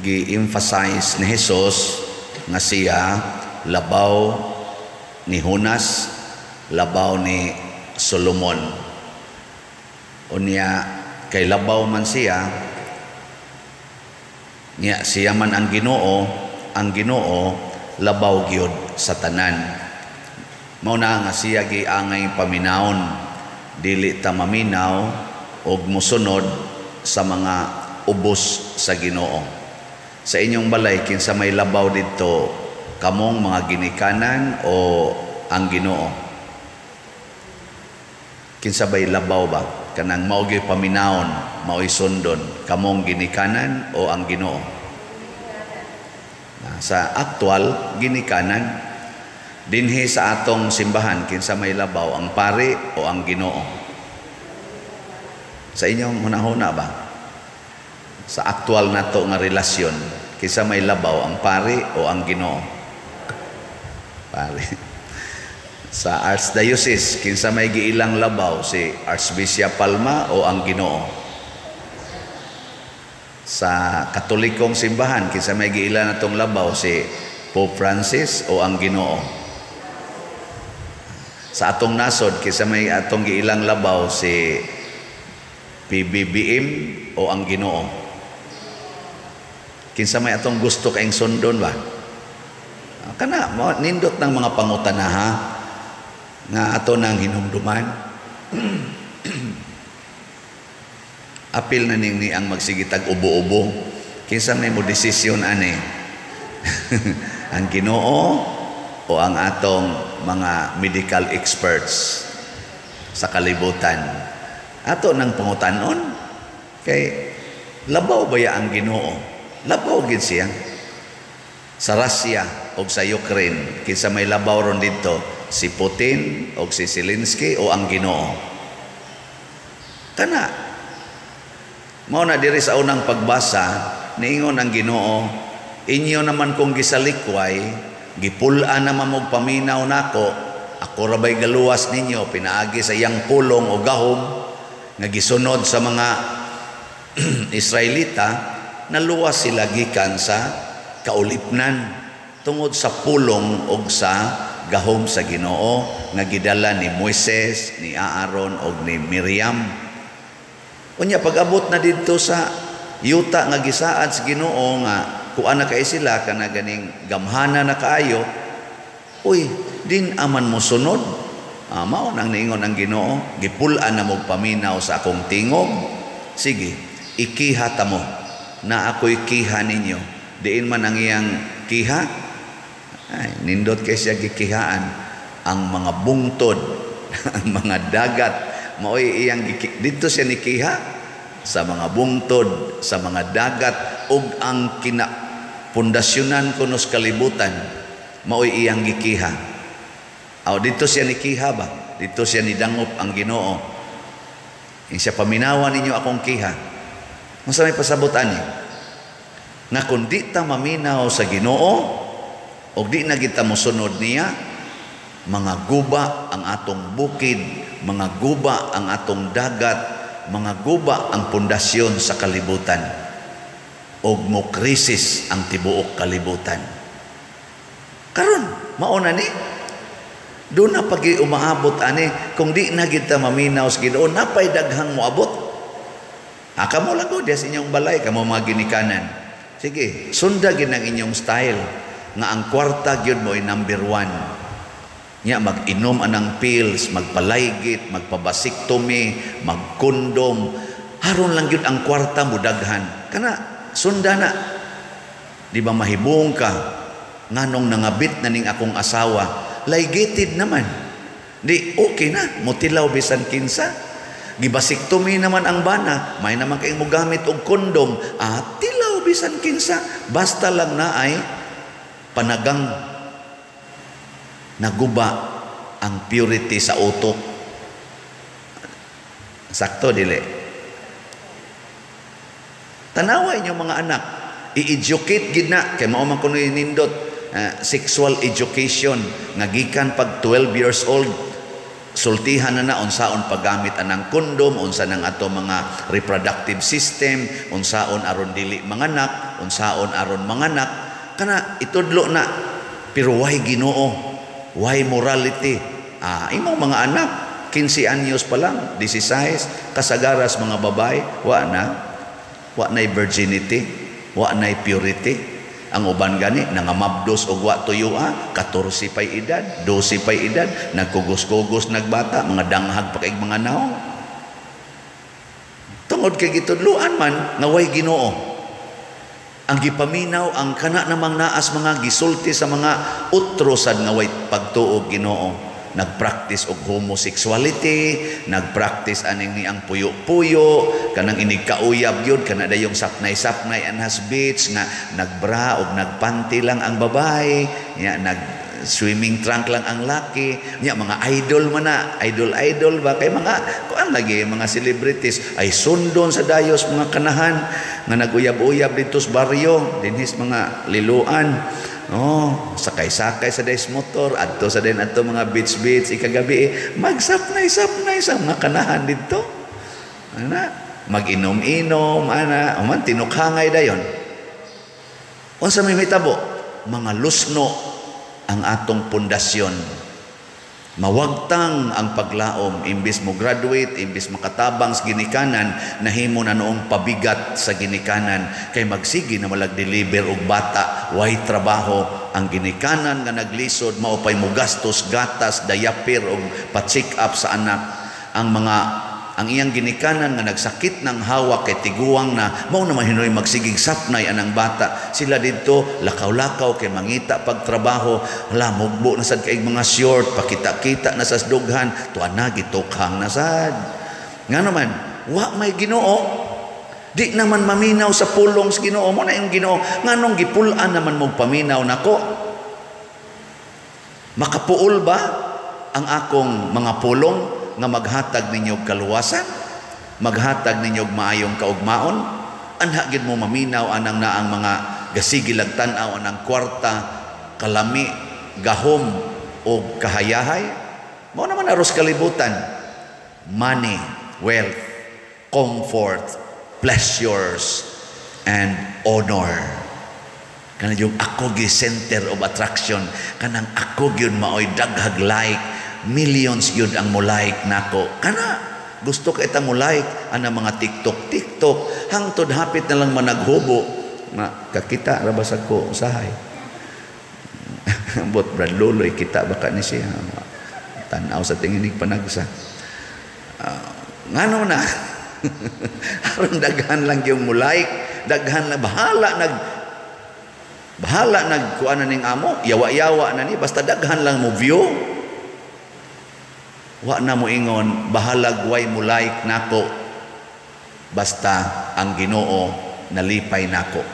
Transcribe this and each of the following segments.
gi-emphasize ni Jesus nga siya labaw ni Hunas, labaw ni Solomon. Unya kay labaw man siya, niya siya man ang Ginoo, ang Ginoo labaw gyud sa tanan. Mao na nga siya giangay paminawon dili ta maminaw og musunod sa mga ubos sa Ginoo. Sa inyong balay kinsa may labaw didto kamong mga ginikanan o ang Ginoo? Kinsa bay labaw ba? Kanang mao gyud paminawon, mao'y sundon kamong ginikanan o ang Ginoo? Sa aktual ginikanan dinhi sa atong simbahan kinsa may labaw ang pari o ang Ginoo? Sa inyong hunahuna ba? Sa aktual nato nga relasyon, kinsa may labaw ang pari o ang Ginoo? Pari. Sa Archdiocese, kinsa may giilang labaw si Archbishop Palma o ang Ginoo? Sa Katolikong simbahan, kinsa may giilang natong labaw si Pope Francis o ang Ginoo? Sa atong nasod, kinsa may atong giilang labaw si PBBM o ang Ginoo? Kinsa may atong gusto kaing sundon ba? Kana mo nindot ng mga pangutanaha nga ato nang hinumduman. Apil na ning ni ang magsigitag ubo-ubo. Kinsa may mo desisyon ani? ang Ginoo o ang atong mga medical experts sa kalibutan. Ato nang pangutanon kay labaw ba ya ang Ginoo? Labaw gid siya. Sa Russia o sa Ukraine, kinsa may labaw ron dito, si Putin o si Zelensky o ang Ginoo. Kana mao na diri sa unang pagbasa niingon ang Ginoo, inyo naman kung gisalikway, gipul-an naman mog paminaw nako, ako ra bay galuwas ninyo pinaagi sa iyang pulong o gahom nga gisunod sa mga Israelita naluwas sila gikan sa kaulipnan tungod sa pulong og sa gahom sa Ginoo nga gidala ni Moises, ni Aaron og ni Miriam. Unya pag-abot na didto sa yuta nga gisaad sa Ginoo nga kuan na kay sila kana ganing gamhana na kaayo, uy, din aman mo sunod. Ah, mao nang niingon ang Ginoo, gipulan na mo paminaw sa akong tingog. Sige, ikiha ta mo na ako'y kiha ninyo. Diin man ang iyang kiha, ay, nindot kay siya gikihaan ang mga bungtod, ang mga dagat, maoy iyang giki- dito siya nikiha sa mga bungtod, sa mga dagat ug ang kina pundasyonan kuno sa kalibutan maoy iyang gikiha. Aw dito siya nikiha ba? Dito siya nidangop ang Ginoo. Ing siya paminawan ninyo akong kiha. Unsa may pasabot ani? Nga kung di ta maminaw sa Ginoo o di na kita mosunod niya, mga guba ang atong bukid, mga guba ang atong dagat, mga guba ang pundasyon sa kalibutan. Og mo krisis ang tibuok kalibutan. Karon, mauna ni, doon na pag umaabot ani, kung di na kita maminaw sa Ginoo, napay daghang moabot. Ah, kamo lang ko, sa inyong balay, kamo mga ginikanan. Sige, sundagin ang inyong style nga ang kwarta gyud mo ay number one. Nya mag-inom anang pills, magpalaygit, magpabasiktomy, magkondom. Haron lang gyud ang kwarta mo daghan. Kana sunda na. Di ba mahibong ka nganong nangabit na ning akong asawa, laygated naman. Di okay na, mutilaw bisan kinsa. Gibasiktomy naman ang bana, may naman kayong mogamit og kondom, ah, tilaw bisan kinsa, basta lang na ay panagang naguba ang purity sa utok. Sakto dili. Tanaway niyo mga anak, i-educate gid na kay mao man kuno nindot uh, sexual education nga gikan pag 12 years old sultihan na na unsaon paggamit anang kondom unsa nang ato mga reproductive system unsaon aron dili manganak unsaon aron manganak. Kana itudlo na. Pero why Ginoo? Why morality? Ah imong mga anak 15 anyos pa lang 16 kasagaras mga babae wa na. Wa na virginity wa na purity ang uban gani nangamabdos og wa tuyua, 14 pay edad, 12 pay edad, nagkugos-kugos nagbata, mga danghag pa kay mga naong. Tungod kay gitudluan man nga way Ginoo. Ang gipaminaw ang kana namang naas mga gisulti sa mga utro sad nga way pagtuog Ginoo nagpractice og homosexuality, nagpractice aning ni ang puyo-puyo, kanang inig kauyab yun, kana dayong sapnay-sapnay and has beach, nga nagbra og nagpanti lang ang babae, ya, nag swimming trunk lang ang laki niya mga idol man na idol idol ba? Kay mga kuan lagi mga celebrities ay sundon sa dayos mga kanahan nga naguyab-uyab dito sa baryo dinhis mga liluan Oh, sakay-sakay sa des motor, adto sa din adto mga beach-beach ikagabi eh, magsapnay-sapnay sa mga kanahan dito. Ana, mag-inom-inom, ana, man tinukhangay dayon. Unsa may mitabo? Mga lusno ang atong pundasyon Mawagtang ang paglaom, imbis mo graduate, imbis makatabang sa ginikanan, nahimo na noong pabigat sa ginikanan, kay magsigi na malag-deliver og bata, way trabaho, ang ginikanan nga naglisod, maupay mo gastos, gatas, dayapir, og pa-check up sa anak. Ang mga ang iyang ginikanan nga nagsakit ng hawak kay tiguang na mao na mahinoy magsigig sapnay anang bata. Sila didto lakaw-lakaw kay mangita pagtrabaho. Hala mugbo na sad kay mga short pakita-kita na sa dughan. Tuan na gitukhang na sad. Nga naman wa may Ginoo. Di naman maminaw sa pulong sa Ginoo. Mo na yung Ginoo. Nganong gipulan naman mo paminaw nako. Makapuol ba ang akong mga pulong nga maghatag ninyo kaluwasan, maghatag ninyo maayong kaugmaon, anha gid mo maminaw anang naang mga gasigilag tan-aw anang kwarta, kalami, gahom o kahayahay. Mao naman aros kalibutan. Money, wealth, comfort, pleasures, and honor. Kana yung ako gi center of attraction. Kanang ako gyud maoy daghag like millions yun ang mulike nako. Kana, gusto ka itang mulike, ana mga TikTok, TikTok, hangtod hapit na lang managhubo, na kakita, rabasag ko, usahay. Bot Brad Loloy, kita baka ni siya. Tanaw sa tinginig panagsa. Uh, ngano na, aron daghan lang yung mulike, daghan lang, bahala nag, bahala nag kuana ning amo, yawa-yawa na ni, basta daghan lang mo view, Wa na mo ingon, bahalag way mo like nako. Basta ang ginoo nalipay nako.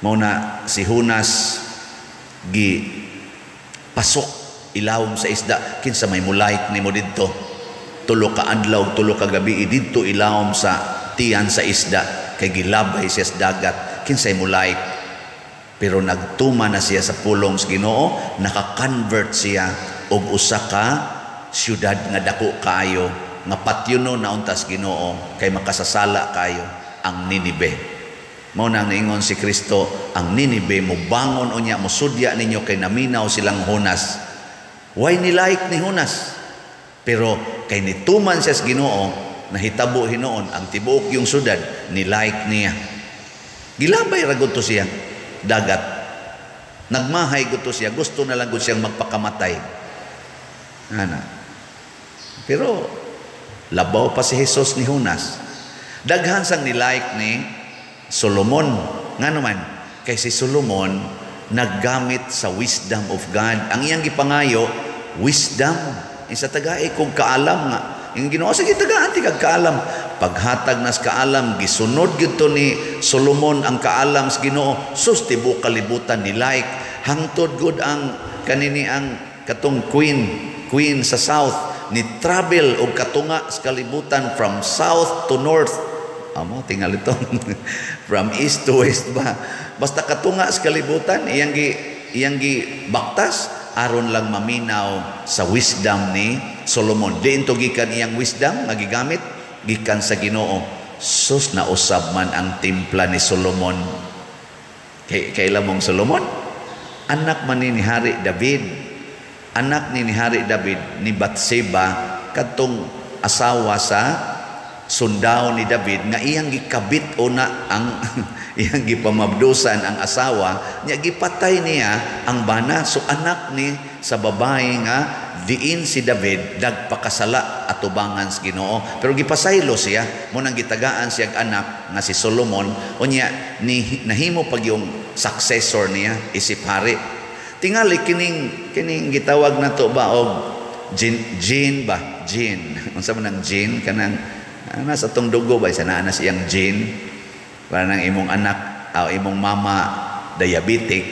Mao na si Hunas gi pasok ilawom sa isda kinsa may mulike nimo didto tulo ka adlaw tulo ka gabi didto ilawom sa tiyan sa isda kay gilabay siya sa dagat kinsay mulike pero nagtuma na siya sa pulong sa Ginoo naka-convert siya og usa ka syudad nga dako kayo nga patyuno na untas Ginoo kay makasasala kayo ang Ninibe. Mao nang ingon si Kristo ang Ninibe mo bangon unya mo sudya ninyo kay naminaw silang Hunas. Why ni like ni Hunas? Pero kay nituman siya sa Ginoo nahitabo hinoon ang tibuok yung sudad ni like niya. Gilabay ra to siya dagat. Nagmahay gusto siya, gusto na lang gud siyang magpakamatay. Ana. Pero labaw pa si Jesus ni Hunas. Daghan sang nilike ni Solomon. Nga naman, kay si Solomon naggamit sa wisdom of God. Ang iyang gipangayo, wisdom. Isa tagay kung kaalam nga. Yung ginawa, sige tagaan, ti kaalam. Paghatag nas kaalam, gisunod gito ni Solomon ang kaalam sa ginoo. Sus, tibo kalibutan ni like. Hangtod good ang kanini ang katong queen, queen sa south ni travel og katunga sa kalibutan from south to north amo tingal ito from east to west ba basta katunga sa kalibutan iyang gi iyang gi baktas aron lang maminaw sa wisdom ni Solomon. Diin to gikan iyang wisdom nga gigamit gikan sa Ginoo. Sus na usab man ang timpla ni Solomon. Kay kailan mong Solomon? Anak man ni Hari David. Anak ni Hari David ni Batseba kadtong asawa sa sundao ni David nga iyang gikabit una ang iyang gipamabdusan ang asawa niya gipatay niya ang bana. So anak ni sa babae nga diin si David nagpakasala atubangan sa Ginoo. Pero gipasaylo siya mo nang gitagaan siya anak nga si Solomon. Unya ni nahimo pag yung successor niya isip hari tingali kining kining gitawag nato ba? Og jin, jin ba? Jin unsa man ang jin kanang ana sa tong dugo ba? Sa naa na siyang gene para nang imong anak o imong mama diabetic.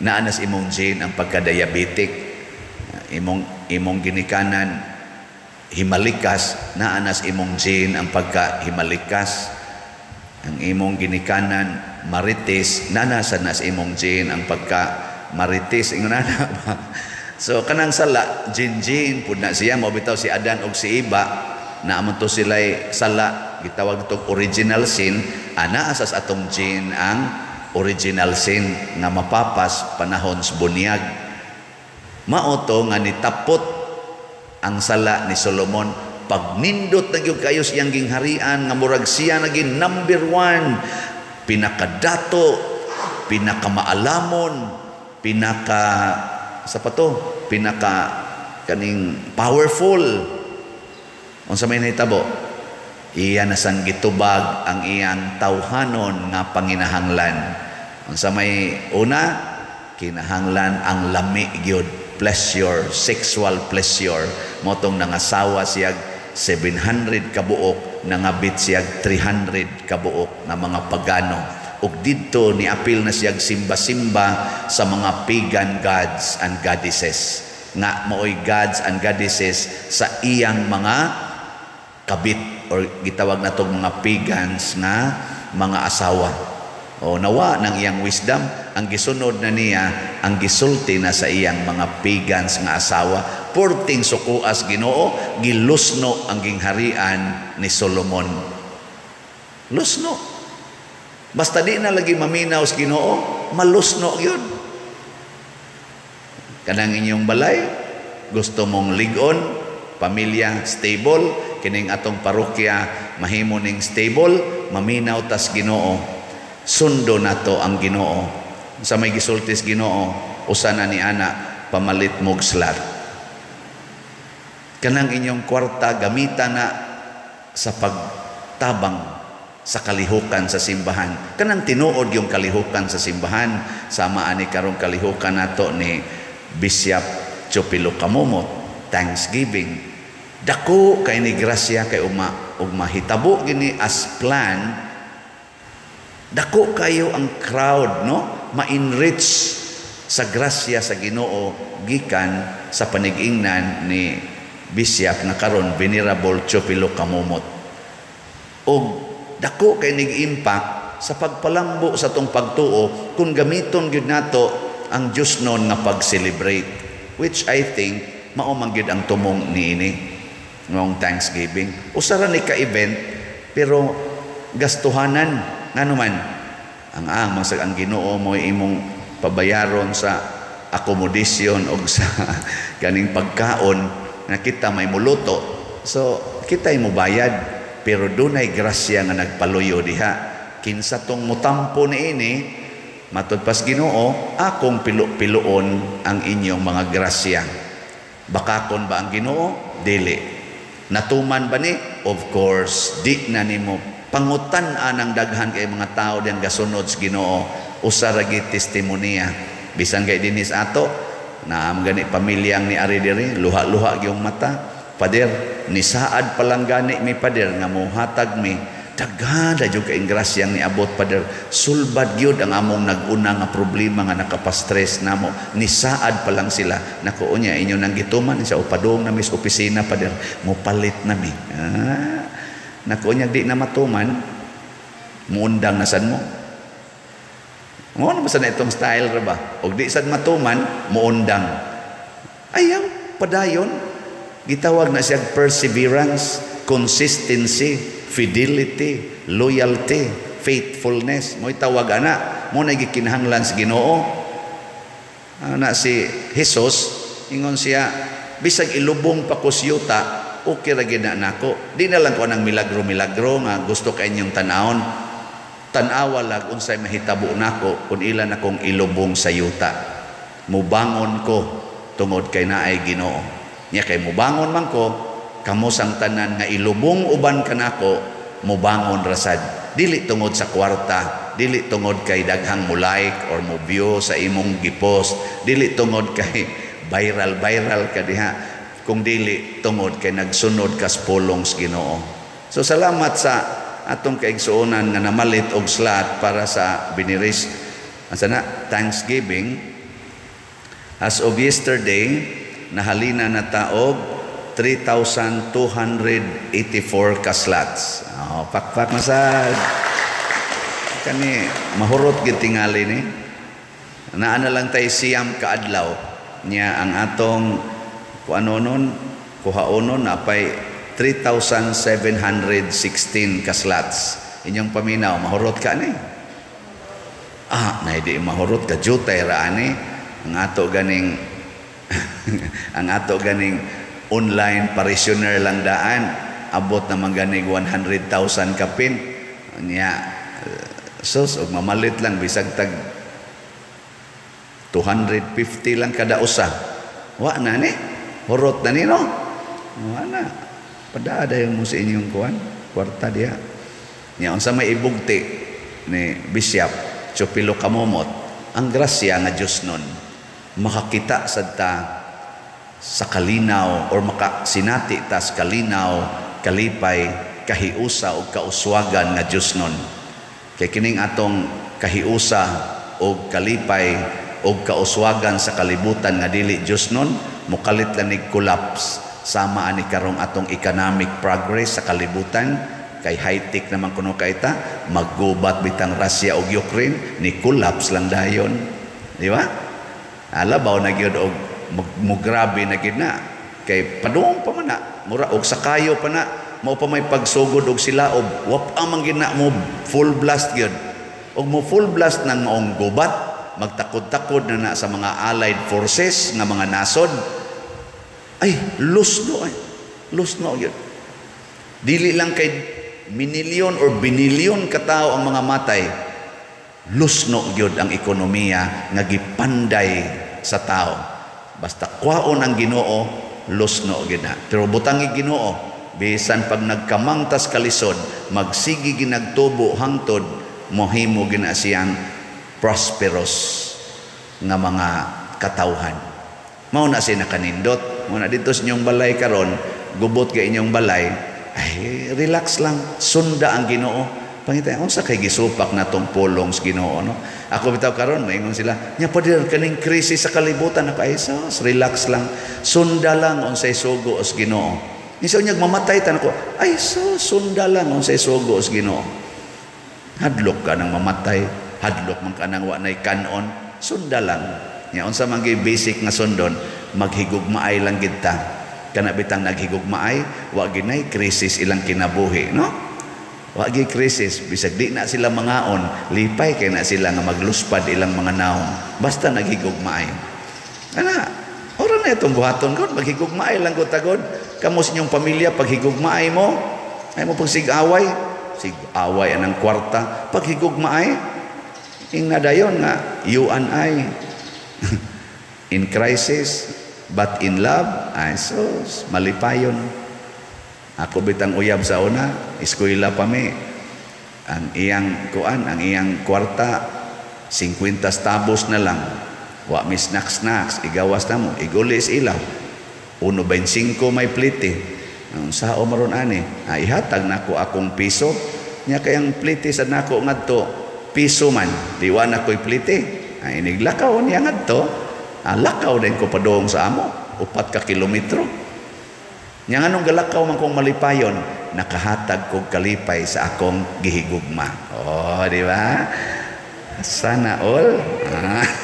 Naa na imong gene ang pagka-diabetic. Imong imong ginikanan himalikas. Naa na imong gene ang pagka-himalikas. Ang imong ginikanan marites. Naa na sa nas imong gene ang pagka marites ingon na ba? So kanang sala gene pud na siya mo bitaw si Adan og si Iba. Na amon to sila'y sala gitawag itong original sin. Ana asas atong jin ang original sin nga mapapas panahon sa bunyag. Mao to nga nitapot ang sala ni Solomon. Pag nindot na gyud kayo siyang gingharian nga murag siya naging number one. Pinakadato pinakamaalamon pinaka sa pato pinaka kaning powerful Unsa may nahitabo? Iya na sang gitubag ang iyang tawhanon nga panginahanglan. Unsa may una kinahanglan ang lami gyud pleasure, sexual pleasure. Motong nangasawa siya 700 kabuok, nangabit siya 300 kabuok na mga pagano. Ug didto ni apil na siya simba-simba sa mga pagan gods and goddesses nga maoy gods and goddesses sa iyang mga kabit or gitawag na mga pagans nga mga asawa. O nawa ng iyang wisdom, ang gisunod na niya, ang gisulti na sa iyang mga pagans nga asawa. Porting sukuas ginoo, gilusno ang gingharian ni Solomon. Lusno. Basta di na lagi maminaw sa ginoo, malusno yun. Kanang inyong balay, gusto mong ligon, pamilya stable, kining atong parokya mahimo ning stable maminaw tas Ginoo. Sundo nato ang Ginoo. Sa may gisultis Ginoo usa na ni ana pamalit mog slat. Kanang inyong kwarta gamitan na sa pagtabang sa kalihukan sa simbahan. Kanang tinuod yung kalihukan sa simbahan sama ani karong kalihukan nato ni Bishop Chupilo Kamumot Thanksgiving. Dako kay ni grasya kay uma ug mahitabo gini as plan. Dako kayo ang crowd no? Ma-enrich sa grasya sa Ginoo gikan sa panigingnan ni Bishop na karon Venerable Chopilo Kamumot. Ug dako kay nig-impact sa pagpalambo sa tong pagtuo kung gamiton gyud nato ang Dios non nga pag-celebrate which I think mao man gyud ang tumong niini ngong Thanksgiving. Usara ni ka-event, pero gastuhanan, nga naman, ang ang masag ang ginoo mo imong pabayaron sa accommodation o sa ganing pagkaon na kita may muluto. So, kita mo bayad, pero dunay grasya nga nagpaluyo diha. Kinsa tong mutampo ni ini, matod pas ginoo, akong pilo-piloon ang inyong mga grasya. Bakakon ba ang ginoo? Dili. Natuman ba ni? Of course, di na nimo pangutan anang daghan kay mga tao diyan gasunod sa Ginoo usa ra gid testimonya bisan kay dinis ato na am gani pamilyang ni ari diri luha-luha gyung mata pader ni saad palang gani mi pader nga mohatag mi daghan da jud kaing grasyang niabot pader. Sulbad gyud ang among naguna nga problema nga nakapastress namo. Ni saad pa lang sila nako unya inyo nang gituman sa upadong na mis opisina pader. Mo palit na mi. Ah, nako unya di na matuman. Muundang na sad mo? Mo na sa itong style ra ba? Og di sad matuman muundang. Ayaw, padayon. Gitawag na siya perseverance, consistency, fidelity, loyalty, faithfulness. Mo'y tawag ana. Mo na gikinahanglan sa Ginoo. Ana si Jesus, ingon siya, bisag ilubong pa ko siyuta, okay ra gina nako. Di na lang ko nang milagro-milagro nga gusto kay inyong tanawon. Tanawa lag unsay mahitabo nako kun ilan akong ilubong sa yuta. Mubangon ko tungod kay naay Ginoo. Nya kay mubangon man ko kamo sang tanan nga ilubong uban kanako mubangon rasad dili tungod sa kwarta dili tungod kay daghang mo like or mo view sa imong gipost. Dili tungod kay viral viral ka diha. Kung dili tungod kay nagsunod kas pulong sa Ginoo. So salamat sa atong kaigsuonan nga namalit og slot para sa biniris. Asa na? Thanksgiving. As of yesterday nahalina na taog 3,284 ka slots. Oh, pakpak na sa kani mahurot gid tingali ni. Naana lang tay siyam kaadlaw niya ang atong kuano nun kuhaonon napay 3,716 ka slots. Inyong paminaw mahurot ka ni. Ah, na di mahurot ka jutay ra ani ang ato ganing ang ato ganing online parishioner lang daan abot na ganig 100,000 kapin. Niya sus og mamalit lang bisag tag 250 lang kada usa. Wa na ni hurot na ni no? Wa na. Padada yung mo sa inyong kuan kwarta diha. Niya unsa may ibugti ni Bishop Chupilo Kamomot ang grasya nga Dios nun makakita sad ta sa kalinaw or makasinati tas kalinaw kalipay kahiusa o kauswagan nga Dios nun. Kay kining atong kahiusa o kalipay o kauswagan sa kalibutan nga dili Dios nun mukalit lang nig collapse. Sama ani karong atong economic progress sa kalibutan kay high-tech naman kuno kay ta maggubat bitang Russia ug Ukraine ni collapse lang dayon. Di ba alabaw na gyud og mo grabe na gid na. Kay padung pa man na. Mura og sakayo pa na. Mao pa may pagsugod og sila og wap ang gina mo full blast gyud. Og mo full blast nang maong gubat magtakod-takod na na sa mga allied forces nga mga nasod. Ay lusno ay. Lusno gyud. Dili lang kay minilyon or binilyon katao ang mga matay lusno gyud ang ekonomiya nga gipanday sa tao Basta kwaon ang ginoo, lusno gina. Pero butangi ginoo, bisan pag nagkamangtas kalisod, magsigi ginagtubo hangtod, mohimo gina siyang prosperous nga mga katawhan. Mao na siya nakanindot. Mao na dito sa inyong balay karon, gubot ka inyong balay, ay relax lang, sunda ang ginoo. Pangitay, unsa kay gisupak na tong pulong sa Ginoo no? Ako bitaw karon maingon sila, nya pa kaning krisis sa kalibutan ako ay sus, relax lang. Sunda lang unsay sugo sa Ginoo. Isa unya mamatay tan ako, ay sus, sunda lang unsay sugo sa Ginoo. Hadlok ka nang mamatay, hadlok man ka nang wa nay kanon, sunda lang. Nya unsa man basic nga sundon, maghigugmaay lang gid ta. Kana bitang naghigugmaay, wa ginay krisis ilang kinabuhi, no? Wagi krisis, bisag di na sila mangaon, lipay kay na sila nga magluspad ilang mga naong. Basta naghigugmaay. Ana, ora na itong buhaton ko, maghigugmaay lang ko tagod. Kamo sa inyong pamilya, paghigugmaay mo, ay mo pag sig-away, sig-away anang kwarta, paghigugmaay, ing nadayon nga, you and I, in crisis, but in love, ay sos, malipayon. Ako bitang uyab sa una, eskwela pa mi. Ang iyang kuan, ang iyang kwarta, 50 tabos na lang. Wa mi snacks-snacks, igawas na mo, igulis ilaw. 1.25 may plite. Ang sao maron ani, ah, ihatag na ko akong piso. Nya kayang plite sa nako ngadto, piso man, diwa na ko'y plite. Ay, ah, iniglakaw niya ngadto, ah, lakaw din ko padong sa amo, upat ka kilometro. Yang anong galakaw man kong malipayon, nakahatag kog kalipay sa akong gihigugma. Oh, di ba? Sana all. Ah.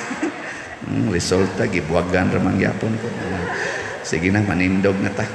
Hmm, resulta gibuwagan ra man gyapon ko. Sige na, manindog na ta.